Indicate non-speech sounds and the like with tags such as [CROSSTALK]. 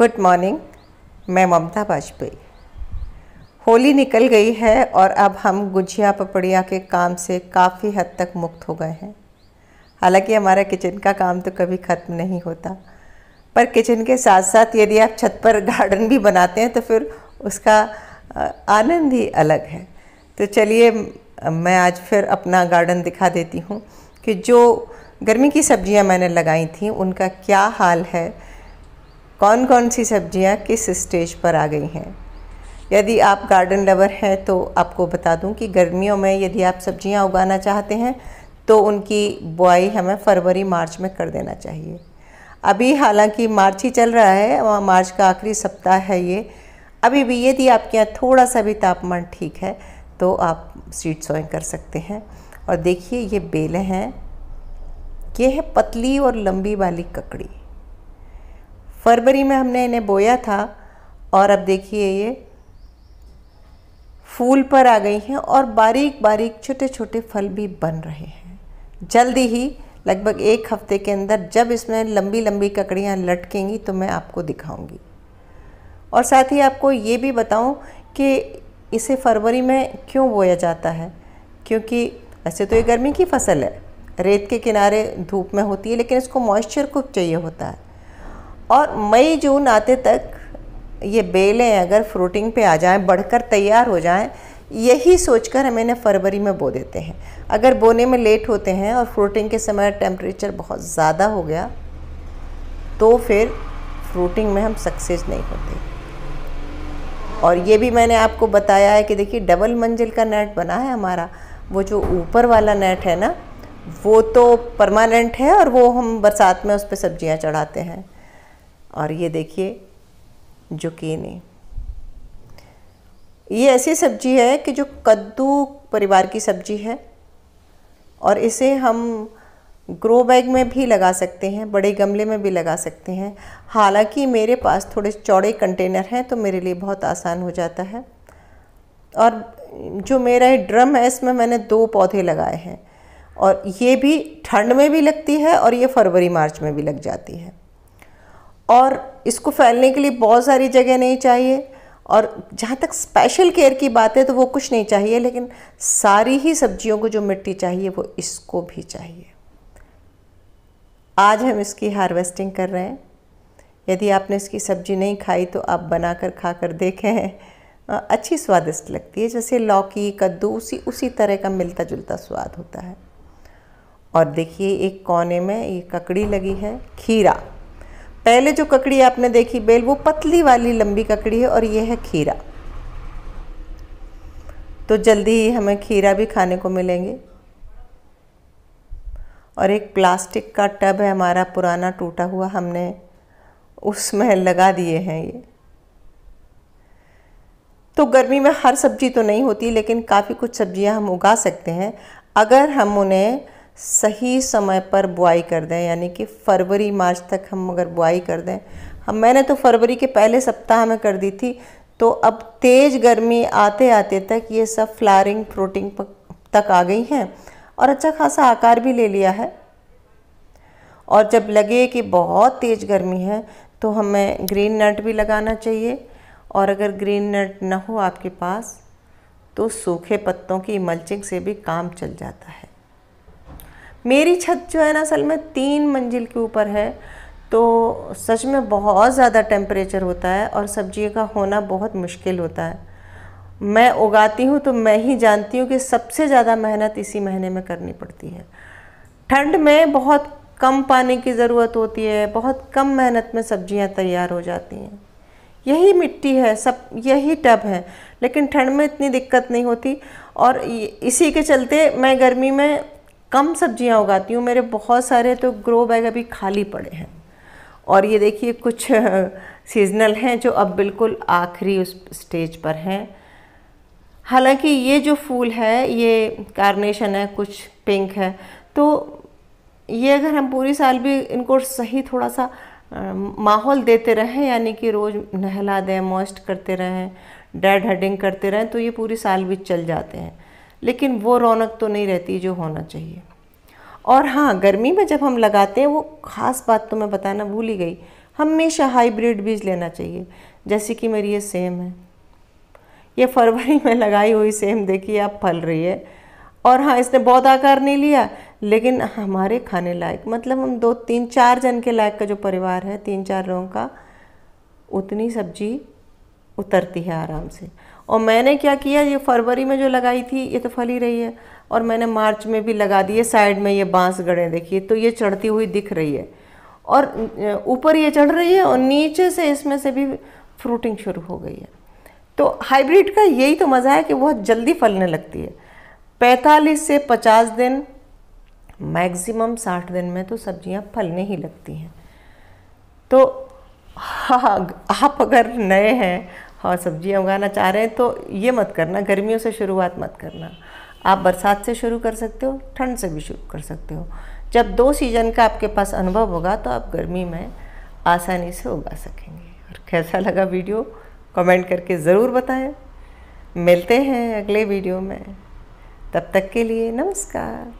Good morning मैं ममता वाजपेयी होली निकल गई है और अब हम गुजिया पपड़िया के काम से काफ़ी हद तक मुक्त हो गए हैं। हालाँकि हमारा किचन का काम तो कभी ख़त्म नहीं होता, पर किचन के साथ साथ यदि आप छत पर गार्डन भी बनाते हैं तो फिर उसका आनंद ही अलग है। तो चलिए मैं आज फिर अपना गार्डन दिखा देती हूँ कि जो गर्मी की सब्ज़ियाँ मैंने लगाई थी, उनका क्या हाल है कौन कौन सी सब्ज़ियाँ किस स्टेज पर आ गई हैं? यदि आप गार्डन लवर हैं तो आपको बता दूँ कि गर्मियों में यदि आप सब्ज़ियाँ उगाना चाहते हैं तो उनकी बुआई हमें फरवरी, मार्च में कर देना चाहिए। अभी हालाँकि मार्च ही चल रहा है मार्च का आखिरी सप्ताह है ये। अभी भी यदि आपके यहाँ थोड़ा सा भी तापमान ठीक है तो आप सीड सोइंग कर सकते हैं। और देखिए ये बेलें हैं, ये है पतली और लंबी वाली ककड़ी। फरवरी में हमने इन्हें बोया था और अब देखिए ये फूल पर आ गई हैं और बारीक बारीक छोटे छोटे फल भी बन रहे हैं। जल्दी ही लगभग एक हफ़्ते के अंदर जब इसमें लंबी लंबी ककड़ियाँ लटकेंगी तो मैं आपको दिखाऊँगी। और साथ ही आपको ये भी बताऊँ कि इसे फरवरी में क्यों बोया जाता है? क्योंकि वैसे तो ये गर्मी की फ़सल है। रेत के किनारे धूप में होती है, लेकिन इसको मॉइस्चर खूब चाहिए होता है। और मई, जून आते तक ये बेलें अगर फ्रूटिंग पे आ जाएँ, बढ़कर तैयार हो जाएँ, यही सोचकर हम इन्हें फरवरी में बो देते हैं। अगर बोने में लेट होते हैं और फ्रूटिंग के समय टेम्परेचर बहुत ज़्यादा हो गया तो फिर फ्रूटिंग में हम सक्सेस नहीं होते। और ये भी मैंने आपको बताया है कि देखिए, डबल मंजिल का नेट बना है हमारा। वो जो ऊपर वाला नेट है ना, वो तो परमानेंट है और वो हम बरसात में उस पर सब्ज़ियाँ चढ़ाते हैं। और ये देखिए जुकीनी ये ऐसी सब्ज़ी है कि जो कद्दू परिवार की सब्ज़ी है और इसे हम ग्रो बैग में भी लगा सकते हैं, बड़े गमले में भी लगा सकते हैं। हालाँकि मेरे पास थोड़े चौड़े कंटेनर हैं तो मेरे लिए बहुत आसान हो जाता है। और जो मेरा ड्रम है, इसमें मैंने दो पौधे लगाए हैं और ये भी ठंड में भी लगती है और ये फरवरी मार्च में भी लग जाती है। और इसको फैलने के लिए बहुत सारी जगह नहीं चाहिए। और जहाँ तक स्पेशल केयर की बात है तो वो कुछ नहीं चाहिए, लेकिन सारी ही सब्जियों को जो मिट्टी चाहिए, वो इसको भी चाहिए। आज हम इसकी हार्वेस्टिंग कर रहे हैं। यदि आपने इसकी सब्ज़ी नहीं खाई तो आप बनाकर खा कर देखें अच्छी स्वादिष्ट लगती है। जैसे लौकी, कद्दू, उसी उसी तरह का मिलता जुलता स्वाद होता है। और देखिए, एक कोने में ये ककड़ी लगी है, खीरा। पहले जो ककड़ी आपने देखी, बेल, वो पतली वाली लंबी ककड़ी है और ये है खीरा। तो जल्दी ही हमें खीरा भी खाने को मिलेंगे। और एक प्लास्टिक का टब है, हमारा पुराना टूटा हुआ, हमने उसमें लगा दिए हैं ये। तो गर्मी में हर सब्ज़ी तो नहीं होती, लेकिन काफ़ी कुछ सब्ज़ियाँ हम उगा सकते हैं। अगर हम उन्हें सही समय पर बुआई कर दें, यानी कि फरवरी, मार्च तक हम अगर बुआई कर दें। हम मैंने तो फरवरी के पहले सप्ताह में कर दी थी तो अब तेज़ गर्मी आते आते तक ये सब फ्लारिंग फ्रूटिंग तक आ गई हैं, और अच्छा खासा आकार भी ले लिया है। और जब लगे कि बहुत तेज़ गर्मी है तो हमें ग्रीन नट भी लगाना चाहिए, और अगर ग्रीन नट ना हो आपके पास तो सूखे पत्तों की मल्चिंग से भी काम चल जाता है। मेरी छत जो है ना असल में तीन मंजिल के ऊपर है तो सच में बहुत ज़्यादा टेम्परेचर होता है और सब्ज़ी का होना बहुत मुश्किल होता है। मैं उगाती हूँ तो मैं ही जानती हूँ कि सबसे ज़्यादा मेहनत इसी महीने में करनी पड़ती है। ठंड में बहुत कम पानी की ज़रूरत होती है, बहुत कम मेहनत में सब्ज़ियाँ तैयार हो जाती हैं। यही मिट्टी है, सब, यही टब है, लेकिन ठंड में इतनी दिक्कत नहीं होती और इसी के चलते मैं गर्मी में कम सब्ज़ियाँ उगाती हूँ, मेरे बहुत सारे तो ग्रो बैग अभी खाली पड़े हैं। और ये देखिए, कुछ [LAUGHS] सीजनल हैं जो अब बिल्कुल आखिरी उस स्टेज पर हैं। हालाँकि ये जो फूल है, ये कार्नेशन है, कुछ पिंक है तो ये अगर हम पूरी साल भी इनको सही थोड़ा सा माहौल देते रहें, यानी कि रोज़ नहला दें मॉइस्ट करते रहें डेड हेडिंग करते रहें तो ये पूरी साल भी चल जाते हैं। लेकिन वो रौनक तो नहीं रहती जो होना चाहिए। और हाँ गर्मी में जब हम लगाते हैं, वो ख़ास बात तो मैं बताना भूल ही गई। हमेशा हाइब्रिड बीज लेना चाहिए। जैसे कि मेरी ये सेम है। ये फरवरी में लगाई हुई सेम देखिए आप फल रही है। और हाँ इसने बहुत आकार नहीं लिया, लेकिन हमारे खाने लायक मतलब हम दो, तीन, चार जन के लायक का जो परिवार है, तीन, चार लोगों का, उतनी सब्ज़ी उतरती है आराम से। और मैंने क्या किया, ये फरवरी में जो लगाई थी, ये तो फल रही है। और मैंने मार्च में भी लगा दिए साइड में ये बाँस गड़े देखिए तो ये चढ़ती हुई दिख रही है। और ऊपर ये चढ़ रही है और नीचे से इसमें से भी फ्रूटिंग शुरू हो गई है। तो हाइब्रिड का यही तो मज़ा है कि बहुत जल्दी फलने लगती है। पैंतालीस से पचास दिन, मैक्सिमम साठ दिन में तो सब्ज़ियाँ फलने ही लगती हैं। तो हाँ आप अगर नए हैं और सब्ज़ियाँ उगाना चाह रहे हैं तो ये मत करना, गर्मियों से शुरुआत मत करना। आप बरसात से शुरू कर सकते हो, ठंड से भी शुरू कर सकते हो। जब दो सीज़न का आपके पास अनुभव होगा तो आप गर्मी में आसानी से उगा सकेंगे। और कैसा लगा वीडियो, कमेंट करके ज़रूर बताएँ। मिलते हैं अगले वीडियो में। तब तक के लिए नमस्कार।